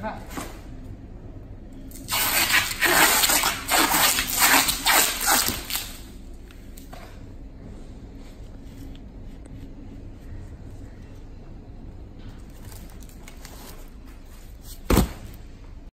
看